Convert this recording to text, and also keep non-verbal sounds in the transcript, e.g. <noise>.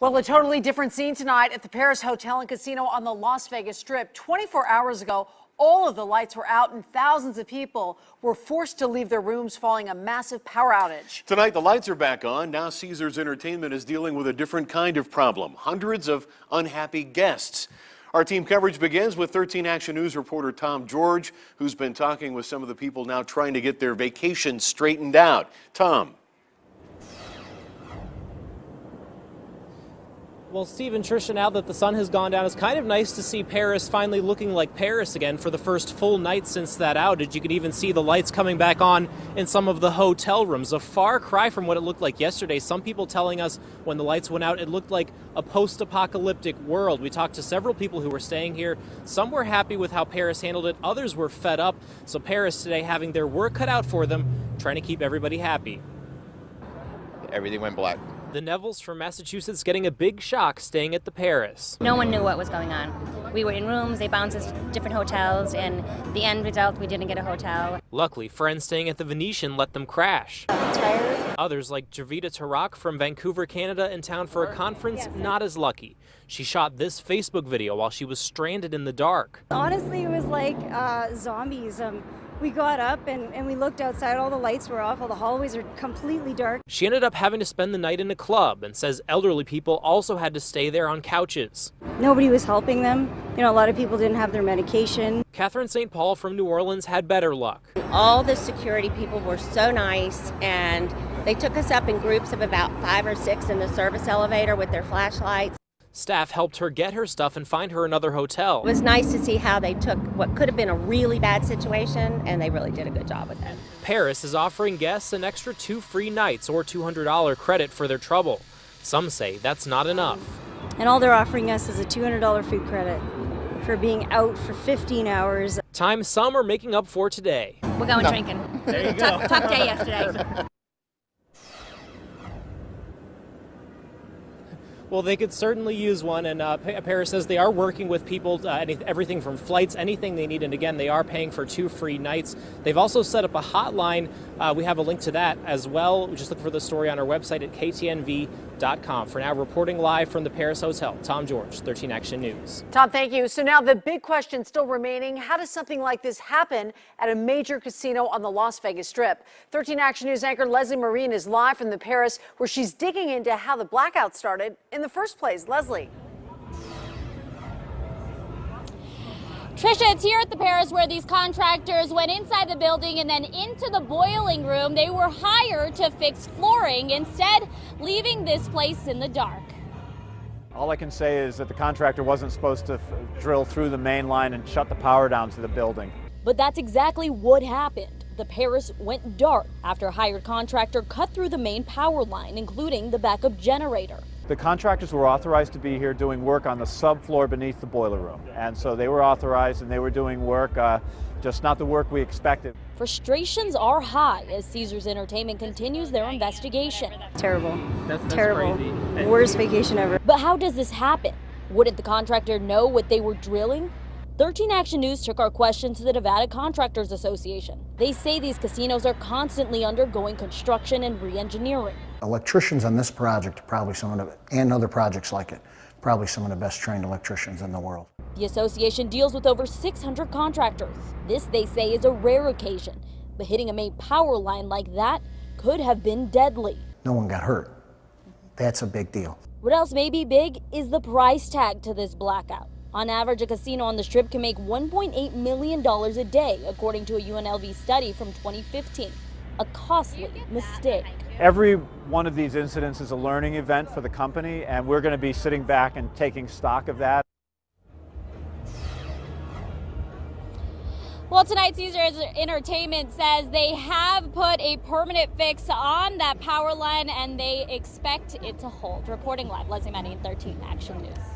Well, a totally different scene tonight at the Paris Hotel and Casino on the Las Vegas Strip. 24 hours ago, all of the lights were out and thousands of people were forced to leave their rooms following a massive power outage. Tonight, the lights are back on. Now, Caesars Entertainment is dealing with a different kind of problem hundreds of unhappy guests. Our team coverage begins with 13 Action News reporter Tom George, who's been talking with some of the people now trying to get their vacation straightened out. Tom. Well, Steve and Tricia, now that the sun has gone down, it's kind of nice to see Paris finally looking like Paris again for the first full night since that outage. You could even see the lights coming back on in some of the hotel rooms. A far cry from what it looked like yesterday. Some people telling us when the lights went out, it looked like a post apocalyptic world. We talked to several people who were staying here. Some were happy with how Paris handled it, others were fed up. So, Paris today having their work cut out for them, trying to keep everybody happy. Everything went black. The Nevilles from Massachusetts getting a big shock staying at the Paris. No one knew what was going on. We were in rooms, they bounced us to different hotels, and the end result, we didn't get a hotel. Luckily, friends staying at the Venetian let them crash. Others, like Javita Tarak from Vancouver, Canada, in town for a conference, not as lucky. She shot this Facebook video while she was stranded in the dark. Honestly, it was like uh, zombies. Um, we got up and, and we looked outside. All the lights were off. All the hallways are completely dark. She ended up having to spend the night in a club and says elderly people also had to stay there on couches. Nobody was helping them. You know, a lot of people didn't have their medication. Catherine St. Paul from New Orleans had better luck. All the security people were so nice and they took us up in groups of about five or six in the service elevator with their flashlights. Staff helped her get her stuff and find her another hotel. It was nice to see how they took what could have been a really bad situation and they really did a good job with it. Paris is offering guests an extra two free nights or $200 credit for their trouble. Some say that's not enough. And all they're offering us is a $200 food credit for being out for 15 hours. Time some are making up for today. We're going no. drinking. There you go. tough, tough day yesterday. <laughs> Well, they could certainly use one, and uh, Paris says they are working with people, uh, everything from flights, anything they need, and again, they are paying for two free nights. They've also set up a hotline. Uh, we have a link to that as well. Just look for the story on our website at ktnv.com. For now, reporting live from the Paris Hotel, Tom George, 13 Action News. Tom, thank you. So now the big question still remaining: How does something like this happen at a major casino on the Las Vegas Strip? 13 Action News anchor Leslie Marine is live from the Paris, where she's digging into how the blackout started in the first place. Leslie. Trisha, it's here at the Paris where these contractors went inside the building and then into the boiler room. They were hired to fix flooring, instead, leaving this place in the dark. All I can say is that the contractor wasn't supposed to drill through the main line and shut the power down to the building. But that's exactly what happened. The Paris went dark after a hired contractor cut through the main power line, including the backup generator. The contractors were authorized to be here doing work on the subfloor beneath the boiler room. And so they were authorized and they were doing work, uh, just not the work we expected. Frustrations are high as Caesars Entertainment continues their investigation. Terrible. That's, that's Terrible. Crazy. Worst vacation ever. But how does this happen? Wouldn't the contractor know what they were drilling? 13 Action News took our question to the Nevada Contractors Association. They say these casinos are constantly undergoing construction and re-engineering. Electricians on this project are probably some of the, and other projects like it, probably some of the best trained electricians in the world. The association deals with over 600 contractors. This, they say, is a rare occasion, but hitting a main power line like that could have been deadly. No one got hurt. That's a big deal. What else may be big is the price tag to this blackout. On average, a casino on the Strip can make $1.8 million a day, according to a UNLV study from 2015. A costly mistake. Every one of these incidents is a learning event for the company, and we're going to be sitting back and taking stock of that. Well, tonight, Caesars Entertainment says they have put a permanent fix on that power line and they expect it to hold. Reporting live, Leslie Manning, 13 Action News.